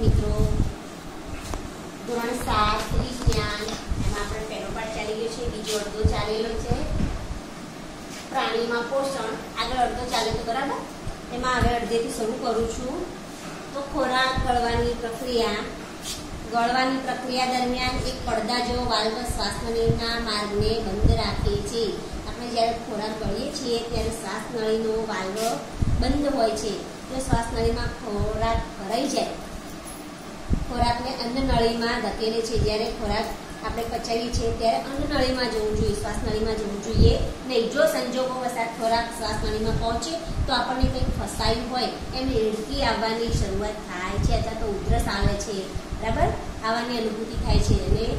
મિત્રો. ધોરણ સાત વિજ્ઞાન એમાં આપણે પહેલો પાઠ ચાલી ગયો છે. બીજો અડધો ચાલેલો છે. પ્રાણીમાં પોષણ. આગળ અડધો ચાલે તો બરાબર? એમાં હવે અડધેથી શરૂ કરું છું. તો ખોરાક ગળવાની પ્રક્રિયા. ગળવાની પ્રક્રિયા દરમિયાન એક પડદા જેવો વાલ્વ શ્વાસનળીના માર્ગને બંધ રાખે છે. આપણે જ્યારે ખોરાક ગળીએ છીએ, ત્યારે શ્વાસનળીનો વાલ્વ બંધ હોય છે. જો શ્વાસનળીમાં ખોરાક ભરાઈ જાય. ખોરાકને અન્નનળીમાં ધકેલે છે. જ્યારે ખોરાક આપણે પચાવીએ છીએ, ત્યારે અન્નનળીમાં જવું જોઈએ, શ્વાસનળીમાં જવું જોઈએ. નહીં, જો સંજોગો વસાત ખોરાક શ્વાસનળીમાં પહોંચે, તો આપણને કંઈક ફસાયું હોય એમ રેડકી આવવાની શરૂઆત થાય છે અથવા તો ઉધરસ આવે છે. બરાબર? આવવાની અનુભૂતિ થાય છે. અને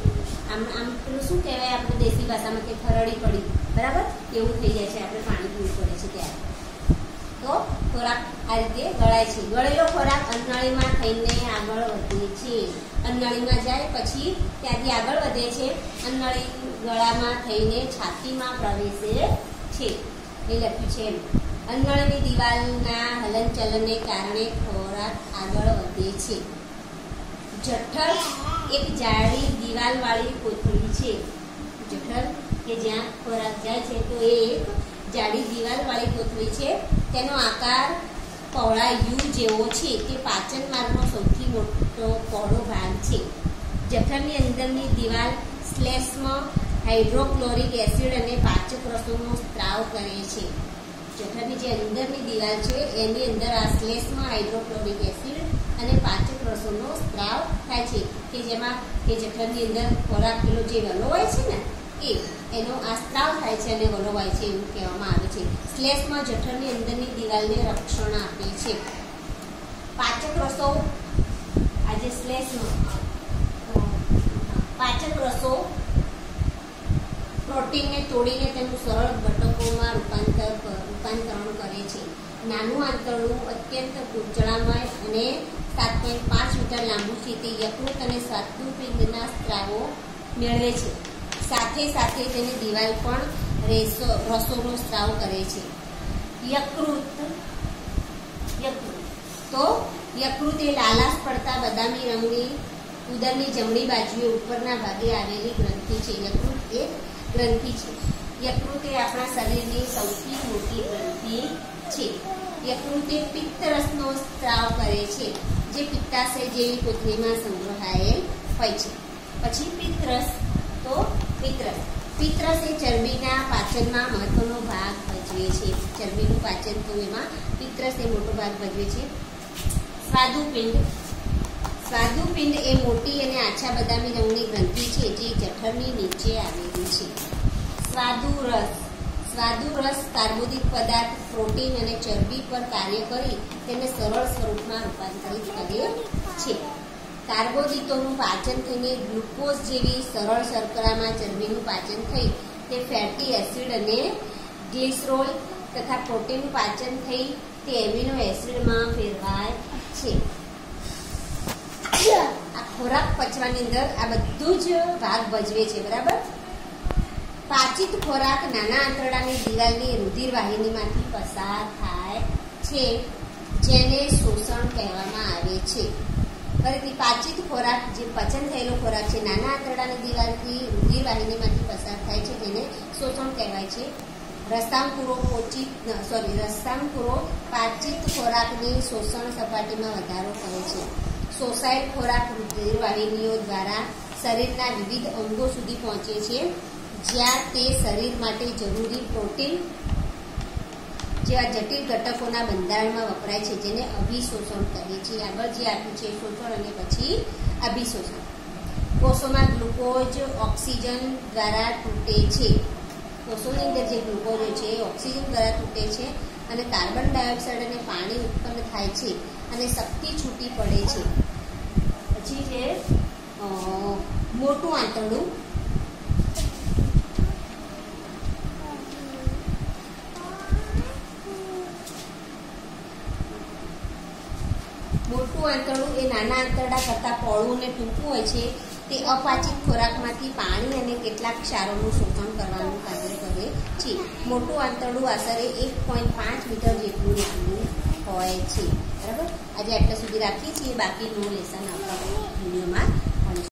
આમ આમ પેલું શું કહેવાય? આપણે દેશી ભાષામાં કે ફરડી પડી. બરાબર? એવું થઈ જાય છે. આપણે પાણી પીવું પડે છે ત્યારે. તો ખોરાક આ રીતે ગળાય છે. ગળેલો ખોરાક અન્નાળીમાં થઈને આગળ વધે છે. અન્નાળીમાં જાય પછી ત્યાંથી આગળ વધે છે. અન્નળી ગળામાં થઈને છાતીમાં પ્રવેશે છે. એ લખ્યું છે અન્નળીની દિવાલના હલનચલનને કારણે ખોરાક આગળ વધે છે. જઠર એક જાડી દિવાલવાળી કોથળી છે. જઠર કે જ્યાં ખોરાક જાય છે તો એ એક જાડી દિવાલવાળી કોથળી છે. તેનો આકાર પહોળા યુ જેવો છે. તે પાચન માર્ગનો સૌથી મોટો પહોળો ભાગ છે. જઠરની અંદરની દિવાલ શ્લેષ્મ હાઇડ્રોક્લોરિક એસિડ અને પાચક રસોનો સ્ત્રાવ કરે છે. જઠરની જે અંદરની દિવાલ છે, એની અંદર આ શ્લેષ્મ હાઇડ્રોક્લોરિક એસિડ અને પાચક રસોનો સ્ત્રાવ થાય છે. કે જેમાં કે જઠરની અંદર ખોરાક પેલો જે વલો હોય છે ને એ એનો આ સ્ત્રાવ થાય છે અને વલોવાય છે એવું કહેવામાં આવે છે. શ્લેષમાં જઠરની અંદરની દિવાલને રક્ષણ આપે છે. પાચક રસો, આજે જે પાચક રસો પ્રોટીનને તોડીને તેનું સરળ ઘટકોમાં રૂપાંતર રૂપાંતરણ કરે છે. નાનું આંતરડું અત્યંત પૂંચળામય અને સાત પોઈન્ટ પાંચ મીટર લાંબુ છે. તે યકૃત અને સ્વાદુપિંડના સ્ત્રાવો મેળવે છે. સાથે સાથે તેની દિવાલ પણ રેસો રસોનો સ્ત્રાવ કરે છે. યકૃત યકૃત. તો યકૃત એ લાલાશ પડતા બદામી રંગની ઉદરની જમણી બાજુએ ઉપરના ભાગે આવેલી ગ્રંથિ છે. યકૃત એ ગ્રંથિ છે. યકૃત એ આપણા શરીરની સૌથી મોટી ગ્રંથિ છે. યકૃત એ પિત્તરસનો સ્ત્રાવ કરે છે, જે પિત્તાશય જેવી કોથળીમાં સંગ્રહાયેલ હોય છે. પછી પિત્તરસ તો પિત્રસ પિત્રસ એ ચરબીના પાચનમાં મહત્વનો ભાગ ભજવે છે. ચરબીનું પાચન તો એમાં પિત્રસ એ મોટો ભાગ ભજવે છે. સ્વાદુપિંડ. સ્વાદુપિંડ એ મોટી અને આછા બદામી રંગની ગ્રંથિ છે, જે જઠરની નીચે આવેલી છે. સ્વાદુરસ. સ્વાદુરસ કાર્બોદિત પદાર્થ, પ્રોટીન અને ચરબી પર કાર્ય કરી તેને સરળ સ્વરૂપમાં રૂપાંતરિત કરે છે. કાર્બોદિતોનું પાચન થઈને ગ્લુકોઝ જેવી સરળ શર્કરામાં ચરબીનું પાચન થઈ તે ફેટી એસિડ અને ગ્લિસરોલ તથા પ્રોટીનનું પાચન થઈ તે એમિનો એસિડમાં ફેરવાય છે. આ ખોરાક પચવાની અંદર આ બધું જ ભાગ ભજવે છે, બરાબર? પાચિત ખોરાક નાના આંતરડાની દિવાલની રુધિર વાહિનીમાંથી પસાર થાય છે, જેને શોષણ કહેવામાં આવે છે. ફરીથી પાચિત ખોરાક, જે પચન થયેલો ખોરાક છે, નાના આંતરડાની દિવાલથી રુધિરવાહિનીમાંથી પસાર થાય છે, જેને શોષણ કહેવાય છે. રસ્તાંકુરો પોચિત સોરી રસ્તાંકુરો પાચિત ખોરાકની શોષણ સપાટીમાં વધારો કરે છે. શોષાયેલ ખોરાક રુધિરવાહિનીઓ દ્વારા શરીરના વિવિધ અંગો સુધી પહોંચે છે, જ્યાં તે શરીર માટે જરૂરી પ્રોટીન જેવા જટિલ ઘટકોના બંધારણમાં વપરાય છે, જેને અભિશોષણ કહે છે. આગળ જે આપ્યું છે, શોષણ અને પછી અભિશોષણ. કોષોમાં ગ્લુકોઝ ઓક્સિજન દ્વારા તૂટે છે. કોષોની અંદર જે ગ્લુકોઝ છે, એ ઓક્સિજન દ્વારા તૂટે છે અને કાર્બન ડાયોક્સાઇડ અને પાણી ઉત્પન્ન થાય છે અને શક્તિ છૂટી પડે છે. પછી છે મોટું આંતરડું. મોટું આંતરડું એ નાના આંતરડા કરતાં પહોળું અને ટૂંકું હોય છે, તે અપાચિત ખોરાકમાંથી પાણી અને કેટલાક ક્ષારોનું શોષણ કરવાનું કાર્ય કરે છે. મોટું આંતરડું આશરે એક પોઈન્ટ પાંચ મીટર જેટલું લાંબુ હોય છે. બરાબર? આજે આટલા સુધી રાખીએ છીએ. બાકીનું લેસન આવતા